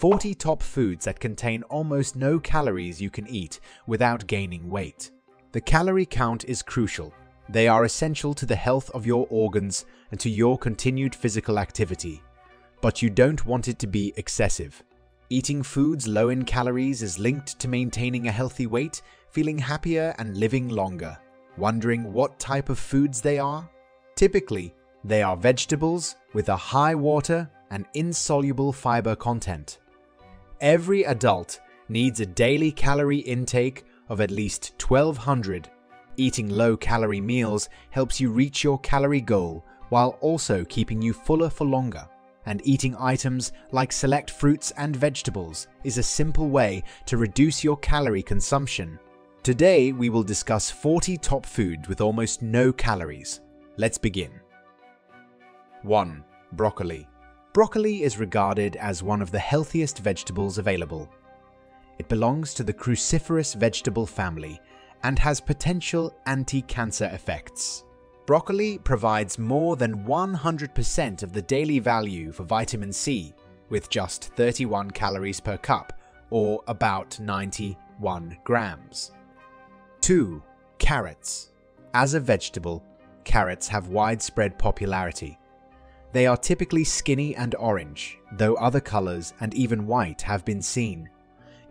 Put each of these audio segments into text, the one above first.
40 top foods that contain almost no calories you can eat without gaining weight. The calorie count is crucial. They are essential to the health of your organs and to your continued physical activity. But you don't want it to be excessive. Eating foods low in calories is linked to maintaining a healthy weight, feeling happier, and living longer. Wondering what type of foods they are? Typically, they are vegetables with a high water and insoluble fiber content. Every adult needs a daily calorie intake of at least 1200. Eating low calorie meals helps you reach your calorie goal while also keeping you fuller for longer. And eating items like select fruits and vegetables is a simple way to reduce your calorie consumption. Today we will discuss 40 top foods with almost no calories. Let's begin. 1. Broccoli. Broccoli is regarded as one of the healthiest vegetables available. It belongs to the cruciferous vegetable family and has potential anti-cancer effects. Broccoli provides more than 100% of the daily value for vitamin C with just 31 calories per cup or about 91 grams. 2. Carrots. As a vegetable, carrots have widespread popularity. They are typically skinny and orange, though other colors and even white have been seen.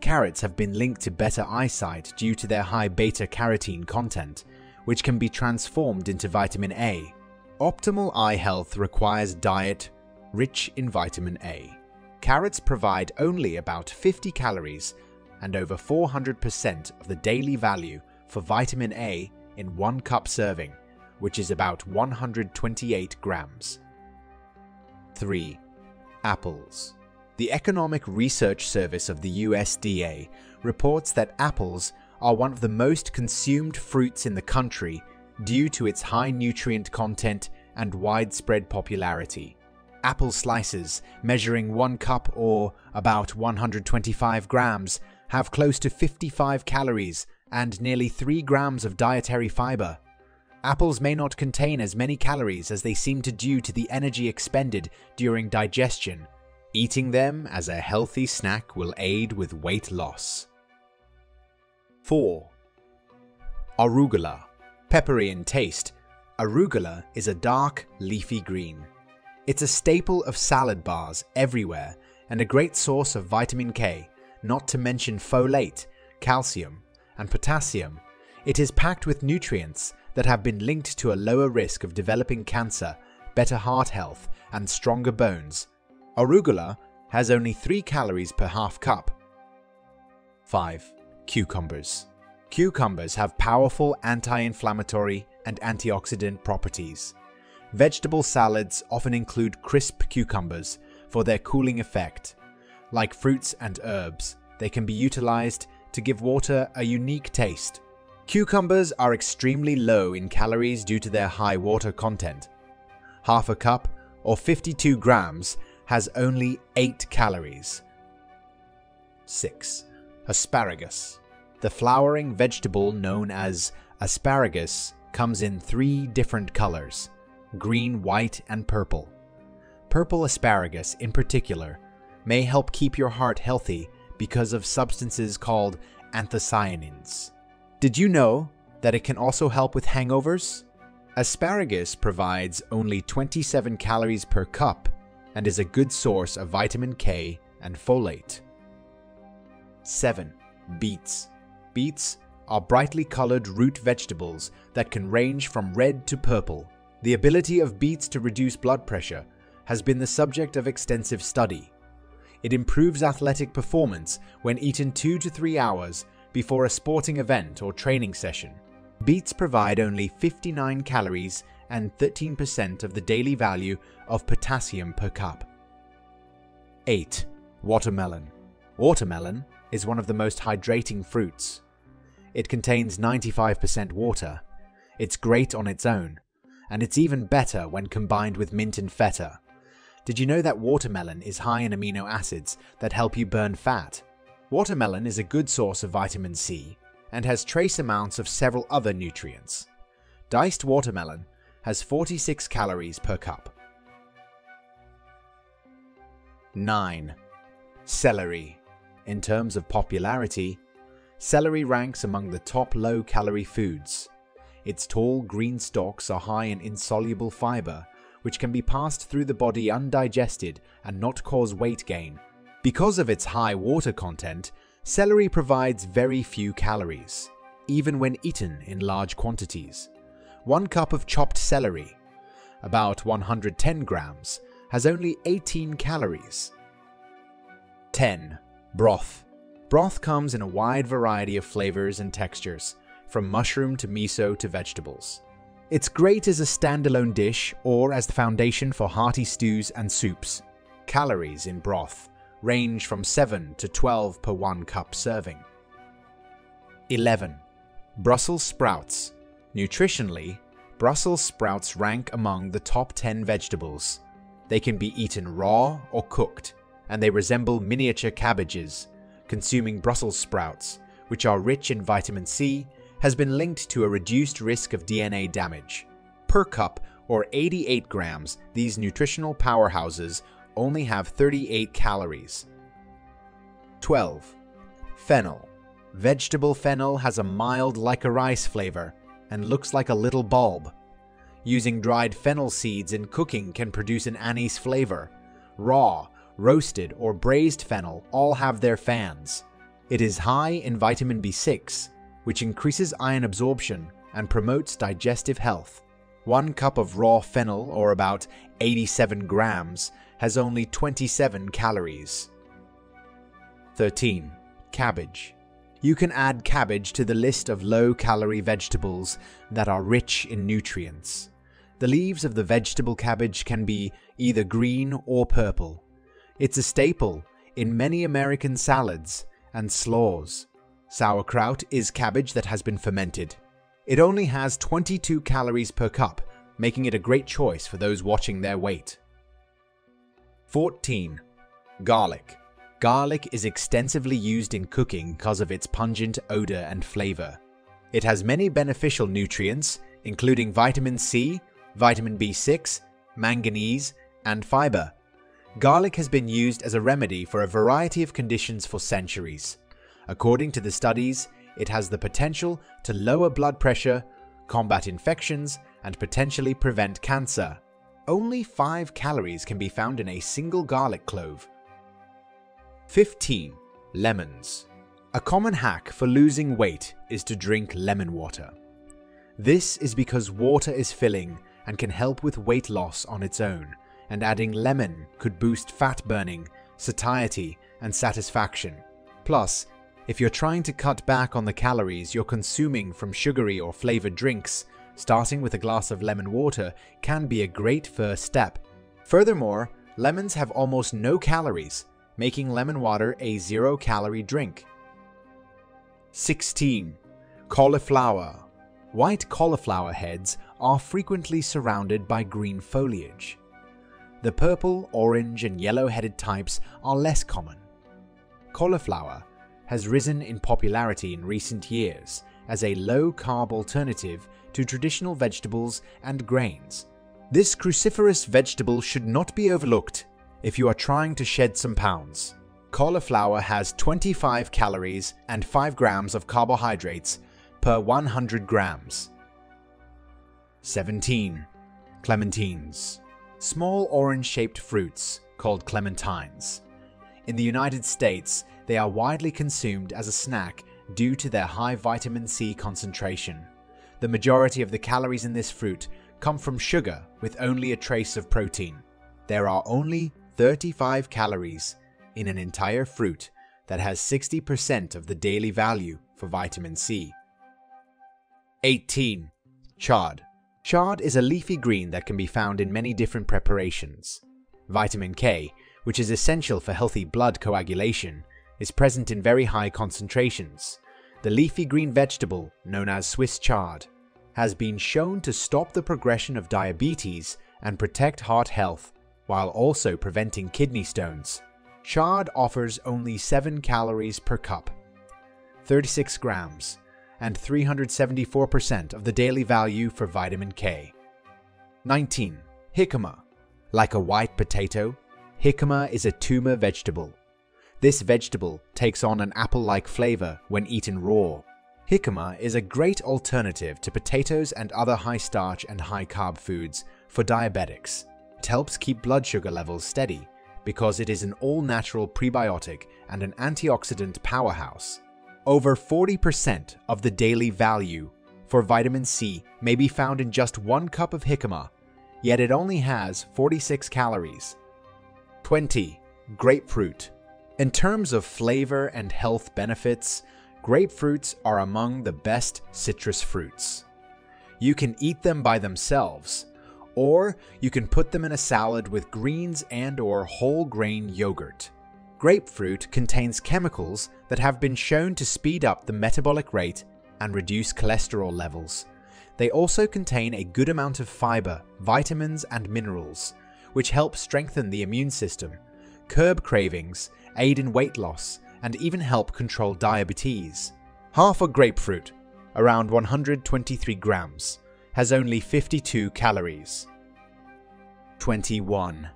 Carrots have been linked to better eyesight due to their high beta-carotene content, which can be transformed into vitamin A. Optimal eye health requires diet rich in vitamin A. Carrots provide only about 50 calories and over 400% of the daily value for vitamin A in one cup serving, which is about 128 grams. 3. Apples. The Economic Research Service of the USDA reports that apples are one of the most consumed fruits in the country due to its high nutrient content and widespread popularity. Apple slices, measuring 1 cup or about 125 grams, have close to 55 calories and nearly 3 grams of dietary fiber. Apples may not contain as many calories as they seem to due to the energy expended during digestion. Eating them as a healthy snack will aid with weight loss. 4. Arugula. Peppery in taste, arugula is a dark, leafy green. It's a staple of salad bars everywhere and a great source of vitamin K, not to mention folate, calcium, and potassium. It is packed with nutrients that have been linked to a lower risk of developing cancer, better heart health, and stronger bones. Arugula has only 3 calories per half cup. 5. Cucumbers. Cucumbers have powerful anti-inflammatory and antioxidant properties. Vegetable salads often include crisp cucumbers for their cooling effect. Like fruits and herbs, they can be utilized to give water a unique taste. Cucumbers are extremely low in calories due to their high water content. Half a cup, or 52 grams, has only 8 calories. 6. Asparagus. The flowering vegetable known as asparagus comes in three different colors green, white, and purple. Purple asparagus, in particular, may help keep your heart healthy because of substances called anthocyanins. Did you know that it can also help with hangovers? Asparagus provides only 27 calories per cup and is a good source of vitamin K and folate. 7. Beets. Beets are brightly colored root vegetables that can range from red to purple. The ability of beets to reduce blood pressure has been the subject of extensive study. It improves athletic performance when eaten 2 to 3 hours before a sporting event or training session. Beets provide only 59 calories and 13% of the daily value of potassium per cup. 8. Watermelon. Watermelon is one of the most hydrating fruits. It contains 95% water. It's great on its own, and it's even better when combined with mint and feta. Did you know that watermelon is high in amino acids that help you burn fat? Watermelon is a good source of vitamin C and has trace amounts of several other nutrients. Diced watermelon has 46 calories per cup. 9. Celery. In terms of popularity, celery ranks among the top low calorie foods. Its tall green stalks are high in insoluble fiber, which can be passed through the body undigested and not cause weight gain. Because of its high water content, celery provides very few calories, even when eaten in large quantities. One cup of chopped celery, about 110 grams, has only 18 calories. 10. Broth. Broth comes in a wide variety of flavors and textures, from mushroom to miso to vegetables. It's great as a standalone dish or as the foundation for hearty stews and soups. Calories in broth range from 7 to 12 per 1 cup serving. 11. Brussels sprouts. Nutritionally, Brussels sprouts rank among the top 10 vegetables. They can be eaten raw or cooked, and they resemble miniature cabbages. Consuming Brussels sprouts, which are rich in vitamin C, has been linked to a reduced risk of DNA damage. Per cup, or 88 grams, these nutritional powerhouses only have 38 calories. 12. Fennel. Vegetable fennel has a mild licorice flavor and looks like a little bulb. Using dried fennel seeds in cooking can produce an anise flavor. Raw, roasted, or braised fennel all have their fans. It is high in vitamin B6, which increases iron absorption and promotes digestive health. One cup of raw fennel, or about 87 grams, has only 27 calories. 13. Cabbage. You can add cabbage to the list of low-calorie vegetables that are rich in nutrients. The leaves of the vegetable cabbage can be either green or purple. It's a staple in many American salads and slaws. Sauerkraut is cabbage that has been fermented. It only has 22 calories per cup, making it a great choice for those watching their weight. 14. Garlic. Garlic is extensively used in cooking because of its pungent odor and flavor. It has many beneficial nutrients, including vitamin C, vitamin B6, manganese, and fiber. Garlic has been used as a remedy for a variety of conditions for centuries. According to the studies, it has the potential to lower blood pressure, combat infections, and potentially prevent cancer. Only 5 calories can be found in a single garlic clove. 15. Lemons. A common hack for losing weight is to drink lemon water. This is because water is filling and can help with weight loss on its own, and adding lemon could boost fat burning, satiety, and satisfaction. Plus, if you're trying to cut back on the calories you're consuming from sugary or flavored drinks, starting with a glass of lemon water can be a great first step. Furthermore, lemons have almost no calories, making lemon water a zero calorie drink. 16. Cauliflower. White cauliflower heads are frequently surrounded by green foliage. The purple, orange, and yellow headed types are less common. Cauliflower has risen in popularity in recent years as a low-carb alternative to traditional vegetables and grains. This cruciferous vegetable should not be overlooked if you are trying to shed some pounds. Cauliflower has 25 calories and 5 grams of carbohydrates per 100 grams. 17. Clementines. Small orange-shaped fruits called clementines. In the United States, they are widely consumed as a snack due to their high vitamin C concentration. The majority of the calories in this fruit come from sugar with only a trace of protein. There are only 35 calories in an entire fruit that has 60% of the daily value for vitamin C. 18. Chard. Chard is a leafy green that can be found in many different preparations. Vitamin K, which is essential for healthy blood coagulation, is present in very high concentrations. The leafy green vegetable, known as Swiss chard, has been shown to stop the progression of diabetes and protect heart health, while also preventing kidney stones. Chard offers only 7 calories per cup, 36 grams, and 374% of the daily value for vitamin K. 19. Jicama. Like a white potato, jicama is a tuber vegetable This vegetable takes on an apple-like flavor when eaten raw. Jicama is a great alternative to potatoes and other high-starch and high-carb foods for diabetics. It helps keep blood sugar levels steady because it is an all-natural prebiotic and an antioxidant powerhouse. Over 40% of the daily value for vitamin C may be found in just one cup of jicama, yet it only has 46 calories. 20. Grapefruit. In terms of flavor and health benefits, grapefruits are among the best citrus fruits. You can eat them by themselves, or you can put them in a salad with greens and or whole grain yogurt. Grapefruit contains chemicals that have been shown to speed up the metabolic rate and reduce cholesterol levels. They also contain a good amount of fiber, vitamins, and minerals, which help strengthen the immune system, curb cravings, aid in weight loss, and even help control diabetes. Half a grapefruit, around 123 grams, has only 52 calories. 21.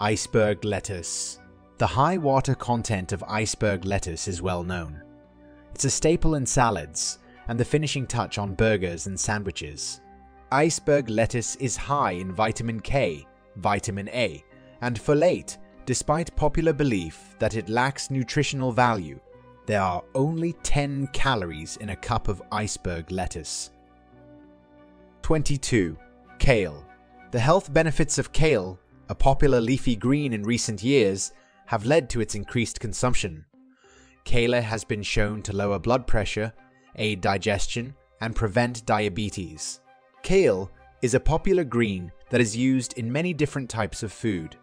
Iceberg lettuce. The high water content of iceberg lettuce is well known. It's a staple in salads and the finishing touch on burgers and sandwiches. Iceberg lettuce is high in vitamin K, vitamin A, and folate despite popular belief that it lacks nutritional value. There are only 10 calories in a cup of iceberg lettuce. 22. Kale. The health benefits of kale, a popular leafy green in recent years, have led to its increased consumption. Kale has been shown to lower blood pressure, aid digestion, and prevent diabetes. Kale is a popular green that is used in many different types of food.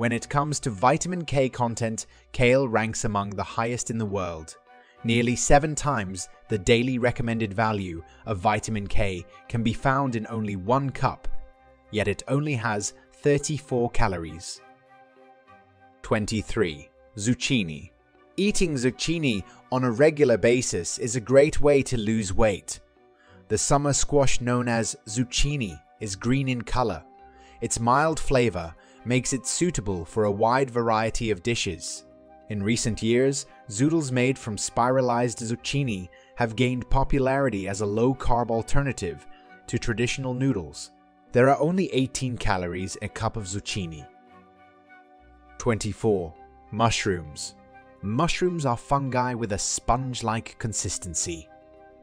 When it comes to vitamin K content, kale ranks among the highest in the world. Nearly seven times the daily recommended value of vitamin K can be found in only one cup, yet it only has 34 calories. 23. Zucchini. Eating zucchini on a regular basis is a great way to lose weight. The summer squash known as zucchini is green in color. Its mild flavor makes it suitable for a wide variety of dishes. In recent years, zoodles made from spiralized zucchini have gained popularity as a low-carb alternative to traditional noodles. There are only 18 calories a cup of zucchini. 24. Mushrooms. Mushrooms are fungi with a sponge-like consistency.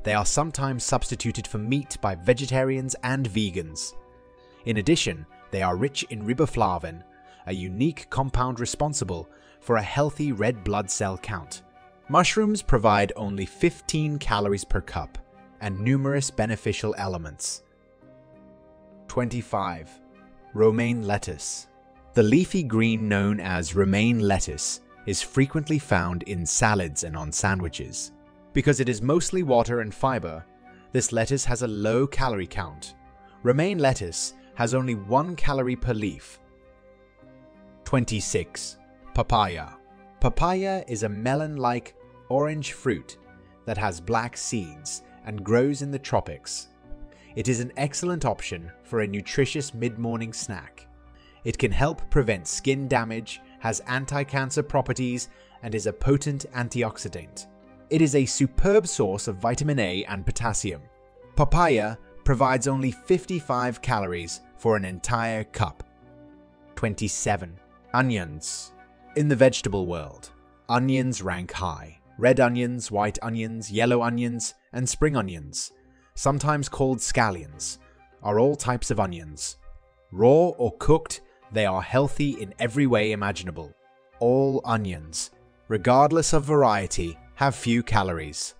They are sometimes substituted for meat by vegetarians and vegans. In addition, they are rich in riboflavin, a unique compound responsible for a healthy red blood cell count. Mushrooms provide only 15 calories per cup and numerous beneficial elements. 25. Romaine lettuce. The leafy green known as romaine lettuce is frequently found in salads and on sandwiches. Because it is mostly water and fiber, this lettuce has a low calorie count. Romaine lettuce has only 1 calorie per leaf. 26. Papaya. Papaya is a melon-like orange fruit that has black seeds and grows in the tropics. It is an excellent option for a nutritious mid-morning snack. It can help prevent skin damage, has anti-cancer properties, and is a potent antioxidant. It is a superb source of vitamin A and potassium. Papaya provides only 55 calories for an entire cup. 27. Onions. In the vegetable world, onions rank high. Red onions, white onions, yellow onions, and spring onions, sometimes called scallions, are all types of onions. Raw or cooked, they are healthy in every way imaginable. All onions, regardless of variety, have few calories.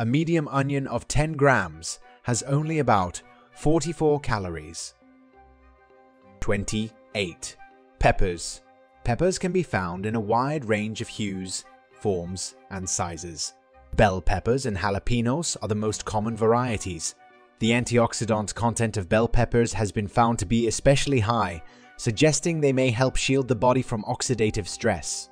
A medium onion of 10 grams has only about 44 calories. 28. Peppers. Peppers can be found in a wide range of hues, forms, and sizes. Bell peppers and jalapenos are the most common varieties. The antioxidant content of bell peppers has been found to be especially high, suggesting they may help shield the body from oxidative stress.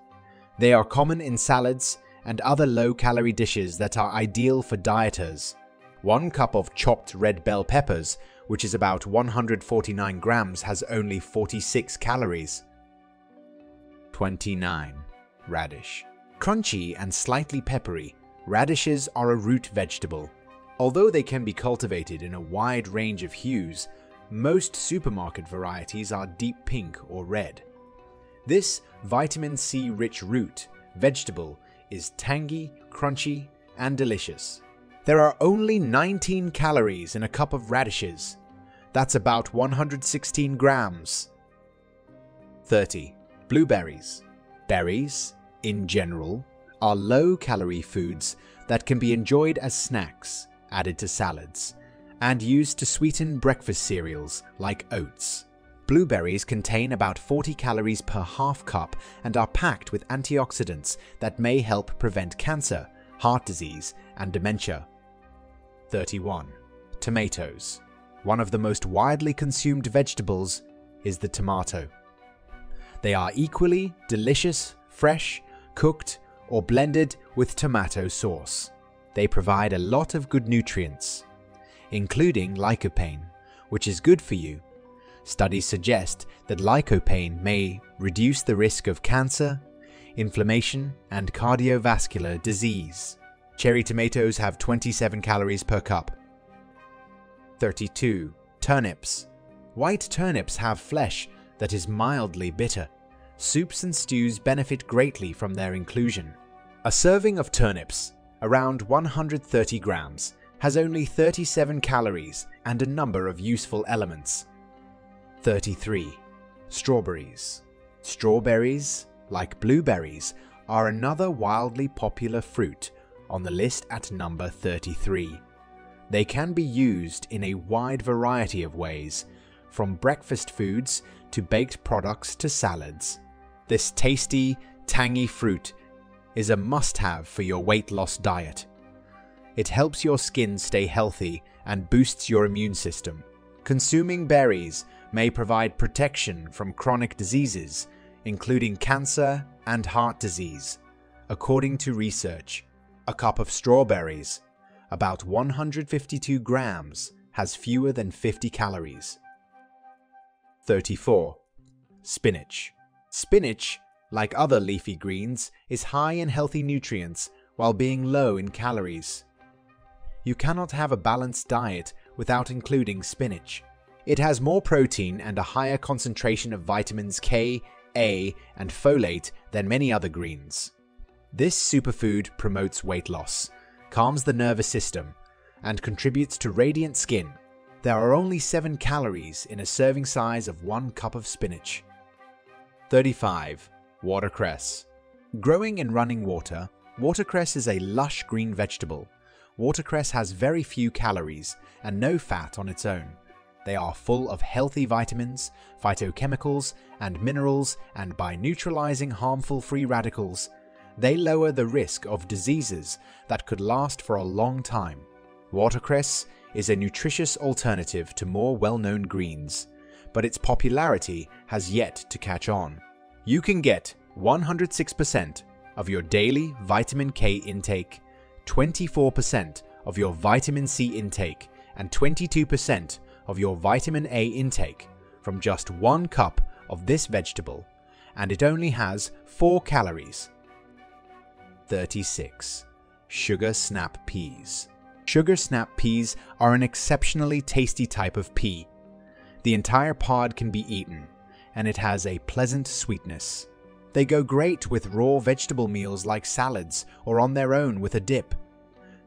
They are common in salads and other low-calorie dishes that are ideal for dieters. One cup of chopped red bell peppers, which is about 149 grams, has only 46 calories. 29. radish. Crunchy and slightly peppery, radishes are a root vegetable. Although they can be cultivated in a wide range of hues, most supermarket varieties are deep pink or red. This vitamin C rich root vegetable is tangy, crunchy, and delicious. There are only 19 calories in a cup of radishes. That's about 116 grams. 30. Blueberries. Berries, in general, are low calorie foods that can be enjoyed as snacks, added to salads, and used to sweeten breakfast cereals like oats. Blueberries contain about 40 calories per half cup and are packed with antioxidants that may help prevent cancer, heart disease, and dementia. 31. Tomatoes. One of the most widely consumed vegetables is the tomato. They are equally delicious, fresh, cooked, or blended with tomato sauce. They provide a lot of good nutrients, including lycopene, which is good for you. Studies suggest that lycopene may reduce the risk of cancer, inflammation, and cardiovascular disease. Cherry tomatoes have 27 calories per cup. 32. Turnips. White turnips have flesh that is mildly bitter. Soups and stews benefit greatly from their inclusion. A serving of turnips, around 130 grams, has only 37 calories and a number of useful elements. 33. Strawberries. Strawberries, like blueberries, are another wildly popular fruit on the list at number 33. They can be used in a wide variety of ways, from breakfast foods to baked products to salads. This tasty, tangy fruit is a must-have for your weight loss diet. It helps your skin stay healthy and boosts your immune system. Consuming berries may provide protection from chronic diseases, including cancer and heart disease. According to research, a cup of strawberries, about 152 grams, has fewer than 50 calories. 34. Spinach. Spinach, like other leafy greens, is high in healthy nutrients while being low in calories. You cannot have a balanced diet without including spinach. It has more protein and a higher concentration of vitamins K, A, and folate than many other greens. This superfood promotes weight loss, calms the nervous system, and contributes to radiant skin. There are only 7 calories in a serving size of 1 cup of spinach. 35. Watercress. Growing in running water, watercress is a lush green vegetable. Watercress has very few calories and no fat on its own. They are full of healthy vitamins, phytochemicals, and minerals, and by neutralizing harmful free radicals, they lower the risk of diseases that could last for a long time. Watercress is a nutritious alternative to more well-known greens, but its popularity has yet to catch on. You can get 106% of your daily vitamin K intake, 24% of your vitamin C intake, and 22% of your vitamin A intake from just one cup of this vegetable, and it only has 4 calories. 36. Sugar Snap Peas Sugar snap peas are an exceptionally tasty type of pea the entire pod can be eaten, and it has a pleasant sweetness. They go great with raw vegetable meals like salads or on their own with a dip.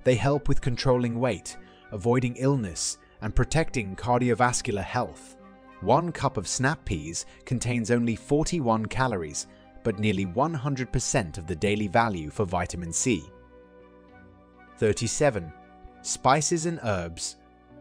They help with controlling weight, avoiding illness, and protecting cardiovascular health. One cup of snap peas contains only 41 calories, but nearly 100% of the daily value for vitamin C. 37. Spices and herbs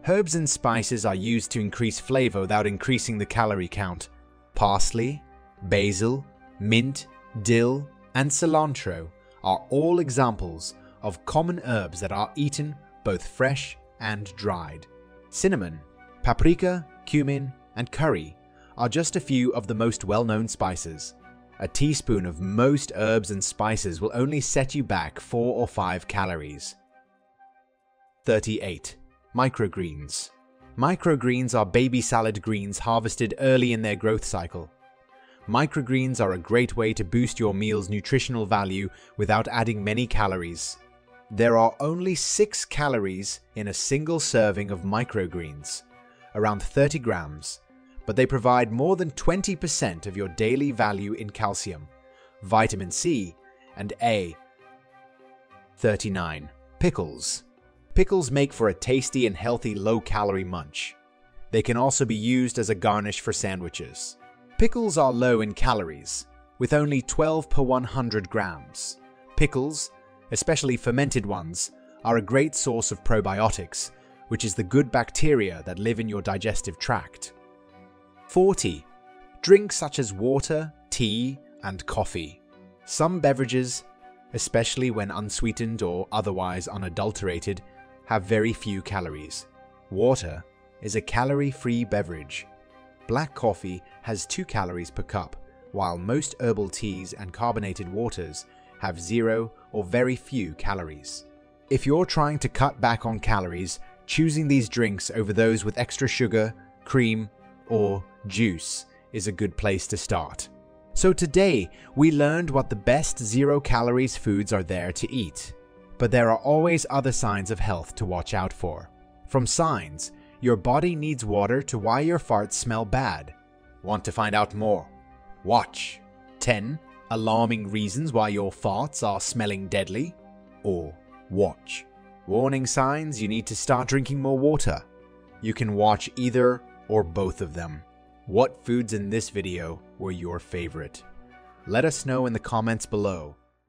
Herbs and spices are used to increase flavor without increasing the calorie count. Parsley, basil, mint, dill, and cilantro are all examples of common herbs that are eaten both fresh and dried. Cinnamon, paprika, cumin, and curry are just a few of the most well-known spices. A teaspoon of most herbs and spices will only set you back 4 or 5 calories. 38. Microgreens. Microgreens are baby salad greens harvested early in their growth cycle. Microgreens are a great way to boost your meal's nutritional value without adding many calories. There are only 6 calories in a single serving of microgreens, around 30 grams, but they provide more than 20% of your daily value in calcium, vitamin C, and A. 39. Pickles. Pickles make for a tasty and healthy low-calorie munch. They can also be used as a garnish for sandwiches. Pickles are low in calories, with only 12 per 100 grams. Pickles, especially fermented ones, are a great source of probiotics, which is the good bacteria that live in your digestive tract. 40. Drinks such as water, tea, and coffee. Some beverages, especially when unsweetened or otherwise unadulterated, have very few calories. Water is a calorie-free beverage Black coffee has 2 calories per cup, while most herbal teas and carbonated waters have zero or very few calories. If you're trying to cut back on calories, choosing these drinks over those with extra sugar, cream, or juice is a good place to start. So today, we learned what the best zero calories foods are there to eat. But there are always other signs of health to watch out for. From signs, your body needs water to why your farts smell bad. Want to find out more? Watch. 10 alarming reasons why your farts are smelling deadly. Or watch. Warning signs you need to start drinking more water. You can watch either or both of them. What foods in this video were your favorite? Let us know in the comments below